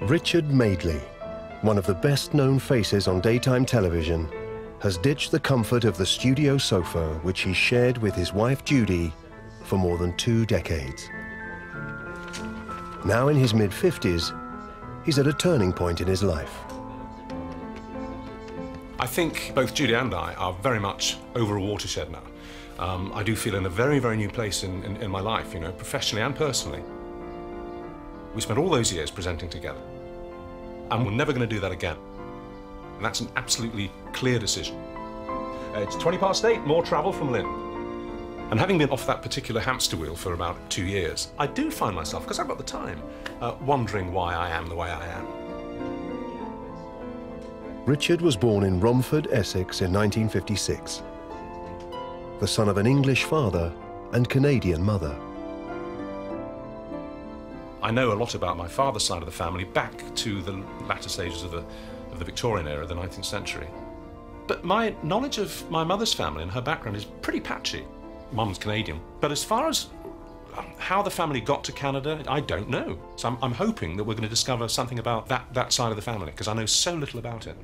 Richard Madeley, one of the best-known faces on daytime television, has ditched the comfort of the studio sofa which he shared with his wife Judy for more than two decades. Now in his mid-50s, he's at a turning point in his life. I think both Judy and I are very much over a watershed now. Um, I do feel in a very, very new place in, in, in my life, you know, professionally and personally. We spent all those years presenting together, and we're never going to do that again. And that's an absolutely clear decision. Uh, it's 20 past eight, more travel from Lynn. And having been off that particular hamster wheel for about two years, I do find myself, because I've got the time, uh, wondering why I am the way I am. Richard was born in Romford, Essex in 1956, the son of an English father and Canadian mother. I know a lot about my father's side of the family back to the latter stages of the, of the Victorian era, the 19th century. But my knowledge of my mother's family and her background is pretty patchy. Mum's Canadian. But as far as um, how the family got to Canada, I don't know. So I'm, I'm hoping that we're going to discover something about that, that side of the family, because I know so little about it.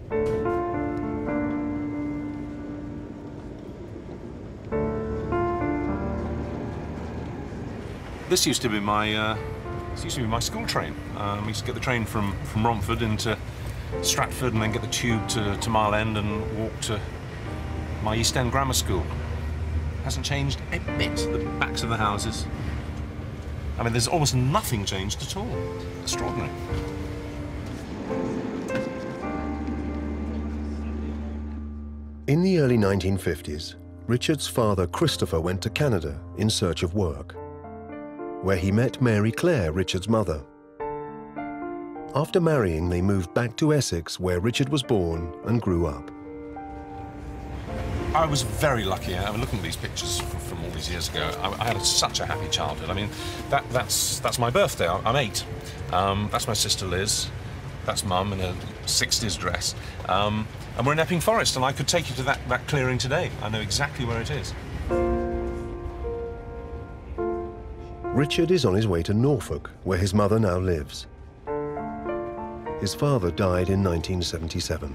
This used to be my, uh, this used to be my school train. Um, we used to get the train from, from Romford into Stratford and then get the tube to, to Mile End and walk to my East End Grammar School. Hasn't changed a bit, the backs of the houses. I mean, there's almost nothing changed at all. Extraordinary. In the early 1950s, Richard's father Christopher went to Canada in search of work, where he met Mary Claire, Richard's mother. After marrying, they moved back to Essex, where Richard was born and grew up. I was very lucky. I mean, looking at these pictures from, from all these years ago, I, I had a, such a happy childhood. I mean, that, that's, that's my birthday. I'm eight. Um, that's my sister Liz. That's mum in a 60s dress. Um, and we're in Epping Forest, and I could take you to that, that clearing today. I know exactly where it is. Richard is on his way to Norfolk, where his mother now lives. His father died in 1977.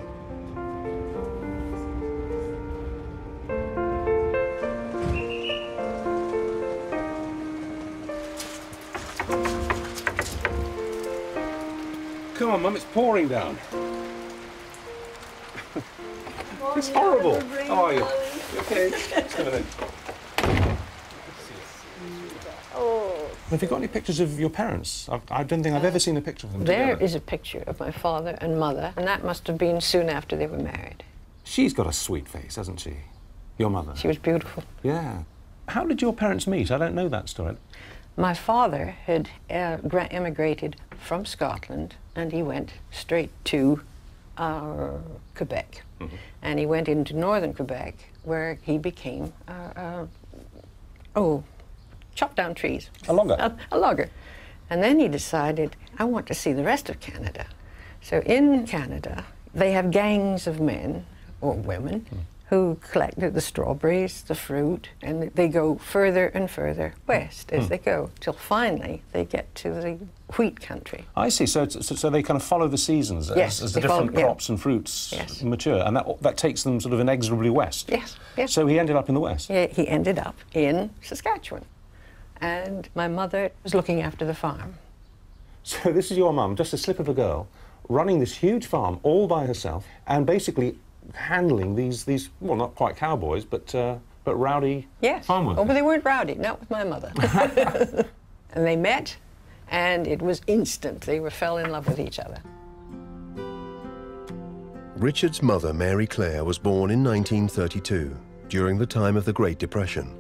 Come on, Mum, it's pouring down. it's horrible. How are you? You okay? Just come in. Have you got any pictures of your parents? I, I don't think I've ever seen a picture of them There together. is a picture of my father and mother, and that must have been soon after they were married. She's got a sweet face, hasn't she? Your mother? She was beautiful. Yeah. How did your parents meet? I don't know that story. My father had uh, emigrated from Scotland, and he went straight to uh, Quebec. And he went into northern Quebec, where he became, uh, uh, oh, chop down trees. A logger. A, a logger. And then he decided, I want to see the rest of Canada. So in Canada, they have gangs of men or women hmm. who collect the strawberries, the fruit, and they go further and further hmm. west as hmm. they go, till finally they get to the wheat country. I see. So, so, so they kind of follow the seasons Yes, as, as the they follow- different yeah. crops and fruits Yes. mature, and that that takes them sort of inexorably west. Yes, yes. So he ended up in the west. He he ended up in Saskatchewan. And my mother was looking after the farm. So this is your mum, just a slip of a girl, running this huge farm all by herself, and basically handling these these well, not quite cowboys, but uh, but rowdy Yes. farm workers. Oh, but they weren't rowdy, not with my mother. and they met, and it was instant. They were fell in love with each other. Richard's mother, Mary Claire, was born in 1932, during the time of the Great Depression.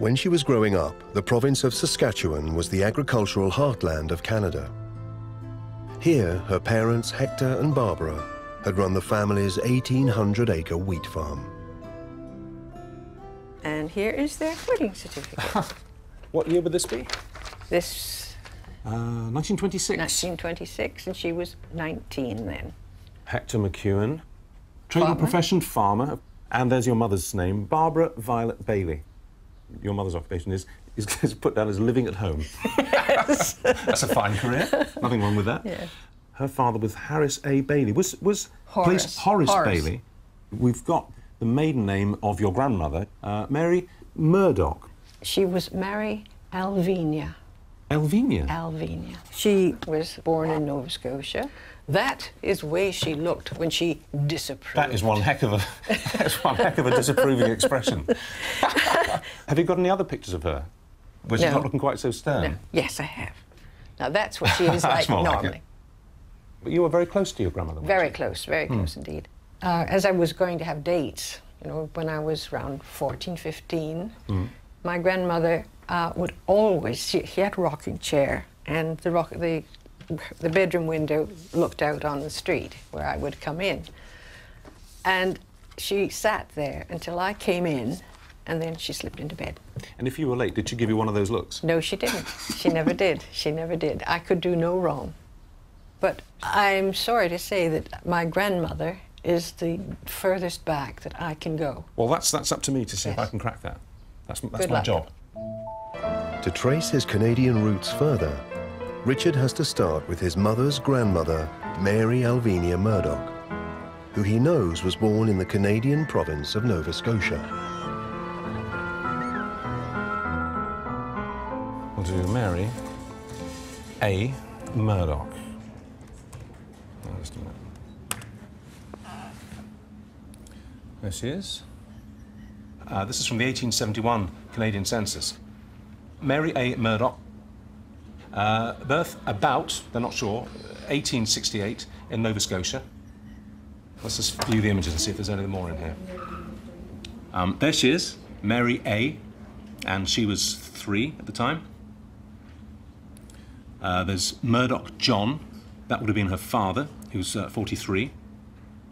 When she was growing up, the province of Saskatchewan was the agricultural heartland of Canada. Here, her parents, Hector and Barbara, had run the family's 1,800-acre wheat farm. And here is their wedding certificate. What year would this be? this Uh, 1926. 1926, and she was 19 then. Hector McEwen, trade and Farmer. profession farmer, and there's your mother's name, Barbara Violet Bailey. Your mother's occupation is he's put down as living at home. Yes. That's a fine career. Nothing wrong with that. Yeah. Her father was Harris A. Bailey. Was was Horace. police Horace, Horace. Bailey? We've got the maiden name of your grandmother, uh, Mary Murdoch. She was Mary Alvinia. Elvina. Alvinia. She was born in Nova Scotia. That is way she looked when she disapproved. That is one heck of a that's one heck of a disapproving expression. Have you got any other pictures of her? Was she not looking quite so stern? No. Yes, I have. Now that's what she is like more like normally. But you were very close to your grandmother. Very you? close, very Hmm. close indeed. Uh, as I was going to have dates, you know, when I was around 14, 15, Hmm. my grandmother uh, would always, she, she had a rocking chair, and the, rock, the, the bedroom window looked out on the street where I would come in. And she sat there until I came in, and then she slipped into bed. And if you were late, did she give you one of those looks? No, she didn't. She never did. She never did. I could do no wrong. But I'm sorry to say that my grandmother is the furthest back that I can go. Well, that's that's up to me to see if I can crack that. That's that's Good my luck. job. To trace his Canadian roots further, Richard has to start with his mother's grandmother, Mary Alvinia Murdoch, who he knows was born in the Canadian province of Nova Scotia. Do Mary A. Murdoch. Now, let's do that. There she is. Uh, this is from the 1871 Canadian census. Mary A. Murdoch. Uh, birth about, they're not sure, 1868 in Nova Scotia. Let's just view the images and see if there's anything more in here. Um, there she is, Mary A. And she was three at the time. Uh, there's Murdoch John, that would have been her father, who was uh, 43.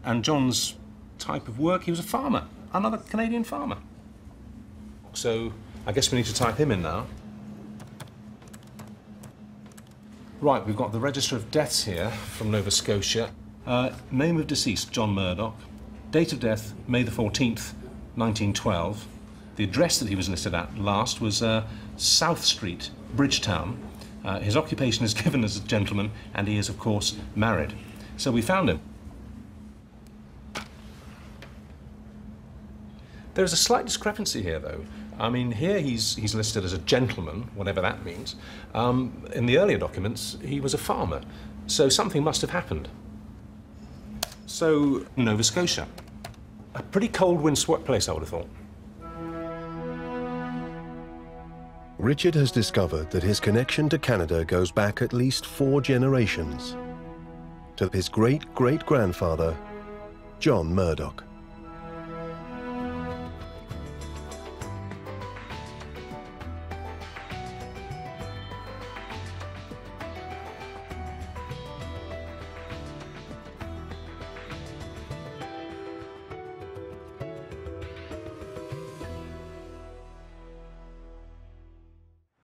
And John's type of work, he was a farmer, another Canadian farmer. So I guess we need to type him in now. Right, we've got the register of deaths here from Nova Scotia. Uh, name of deceased, John Murdoch. Date of death, May the 14th, 1912. The address that he was listed at last was uh, South Street, Bridgetown. Uh, his occupation is given as a gentleman, and he is, of course, married. So we found him. There is a slight discrepancy here, though. I mean, here he's, he's listed as a gentleman, whatever that means. Um, in the earlier documents, he was a farmer. So something must have happened. So, Nova Scotia. A pretty cold, windswept place, I would have thought. Richard has discovered that his connection to Canada goes back at least four generations to his great great grandfather, John Murdoch.